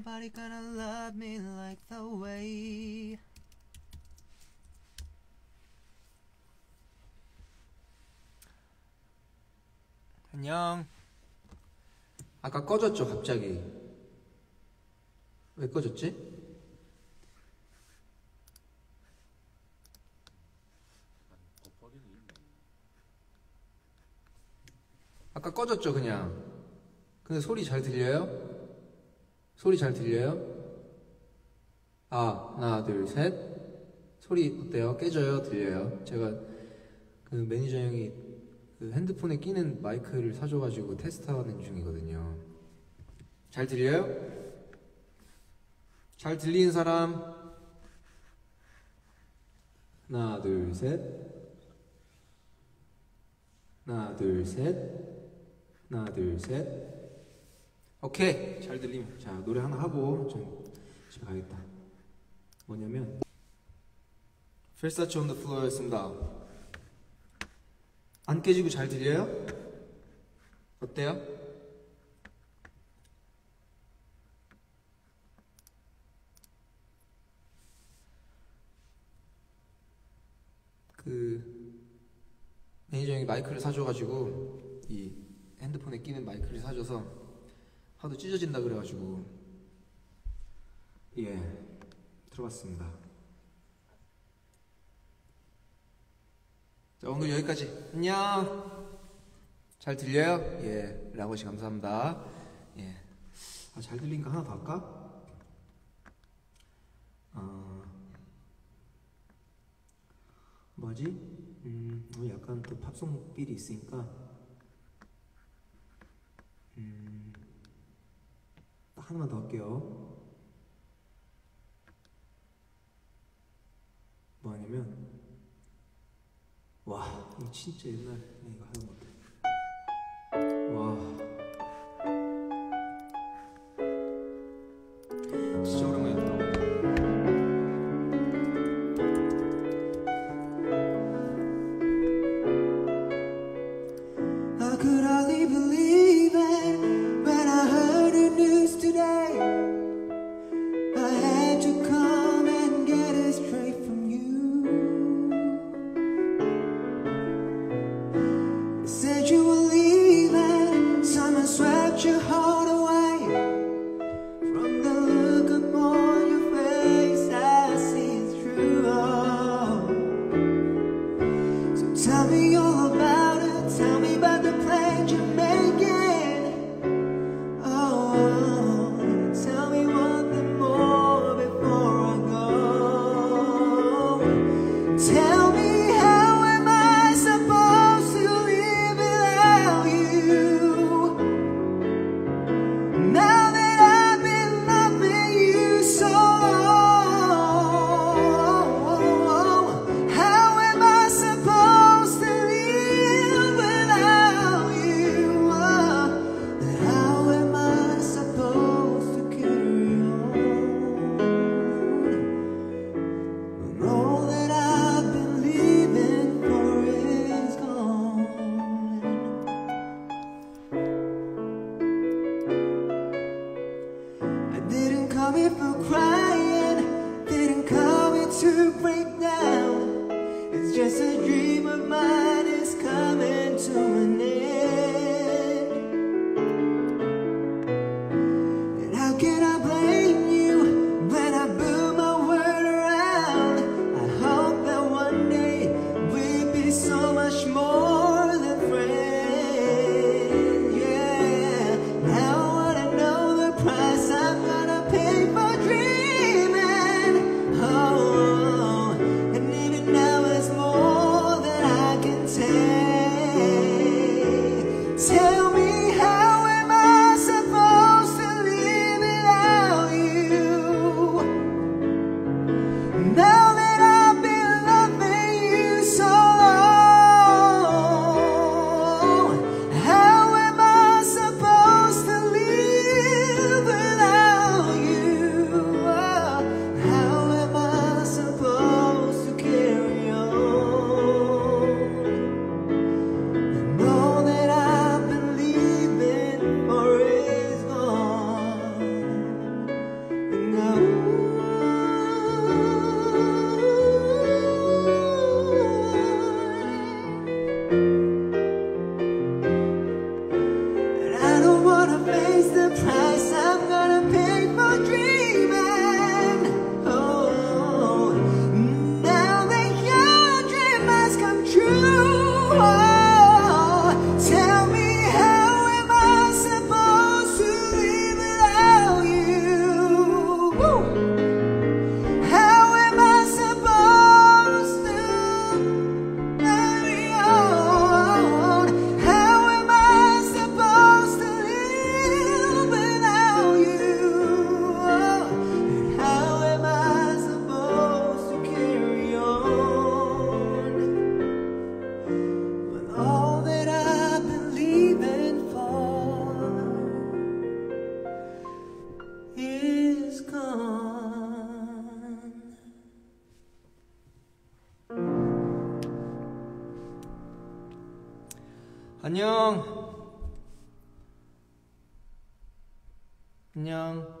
Nobody gonna love me like the way. 안녕. 아까 꺼졌죠 갑자기 왜 꺼졌지? 아까 꺼졌죠 그냥 근데 소리 잘 들려요? 소리 잘 들려요? 아 하나 둘 셋 소리 어때요? 깨져요? 들려요? 제가 그 매니저 형이 그 핸드폰에 끼는 마이크를 사줘가지고 테스트하는 중이거든요. 잘 들려요? 잘 들리는 사람? 하나, 둘, 셋. 하나, 둘, 셋. 하나, 둘, 셋. 오케이. 잘 들림. 자, 노래 하나 하고 좀 집에 가겠다. 뭐냐면, Versace on the floor 였습니다. 안 깨지고 잘 들려요? 어때요? 그 매니저 형이 마이크를 사줘가지고 이 핸드폰에 끼는 마이크를 사줘서 하도 찢어진다 그래가지고 예 들어봤습니다. 자, 오늘 여기까지. 안녕. 잘 들려요? 예. 라고시 감사합니다. 예. 아, 잘 들리니까 하나 더 할까? 어, 뭐지? 음, 오늘 약간 또 팝송 필이 있으니까. 음, 딱 하나만 더 할게요. 뭐 하냐면, 와 이거 진짜 옛날 네, 이거 하는 for crying, didn't come here to break down. It's just a dream of mine is coming to an end. And how can I blame you when I boom my word around? I hope that one day we'll be so much more 안녕. 안녕.